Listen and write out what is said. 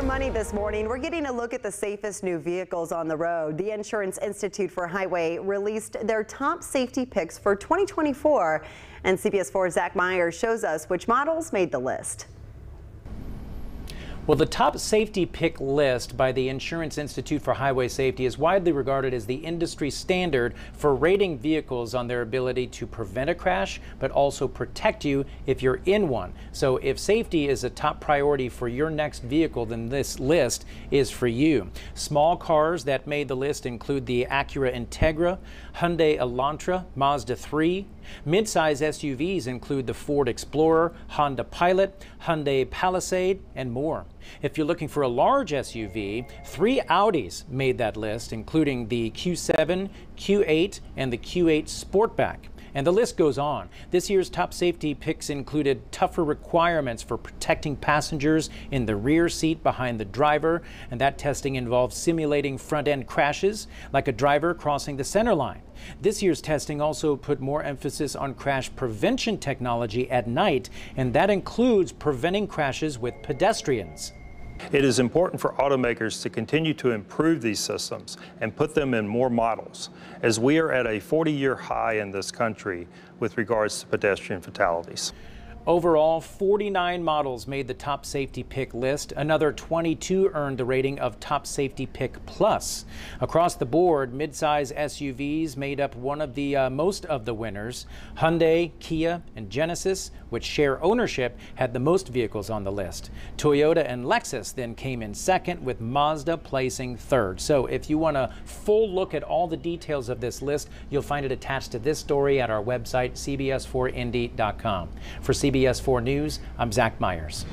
your money this morning. We're getting a look at the safest new vehicles on the road. The Insurance Institute for Highway released their top safety picks for 2024. And CBS 4's Zach Myers shows us which models made the list. Well, the top safety pick list by the Insurance Institute for Highway Safety is widely regarded as the industry standard for rating vehicles on their ability to prevent a crash, but also protect you if you're in one. So if safety is a top priority for your next vehicle, then this list is for you. Small cars that made the list include the Acura Integra, Hyundai Elantra, Mazda 3. Midsize SUVs include the Ford Explorer, Honda Pilot, Hyundai Palisade, and more. If you're looking for a large SUV, three Audis made that list, including the Q7, Q8, and the Q8 Sportback. And the list goes on. This year's top safety picks included tougher requirements for protecting passengers in the rear seat behind the driver, and that testing involved simulating front end crashes, like a driver crossing the center line. This year's testing also put more emphasis on crash prevention technology at night, and that includes preventing crashes with pedestrians. It is important for automakers to continue to improve these systems and put them in more models, as we are at a 40-year high in this country with regards to pedestrian fatalities. Overall, 49 models made the top safety pick list. Another 22 earned the rating of top safety pick plus. Across the board, midsize SUVs made up one of the uh, most of the winners. Hyundai, Kia, and Genesis, which share ownership, had the most vehicles on the list. Toyota and Lexus then came in second, with Mazda placing third. So if you want a full look at all the details of this list, you'll find it attached to this story at our website, cbs4indy.com. For CBS 4 News, I'm Zach Myers.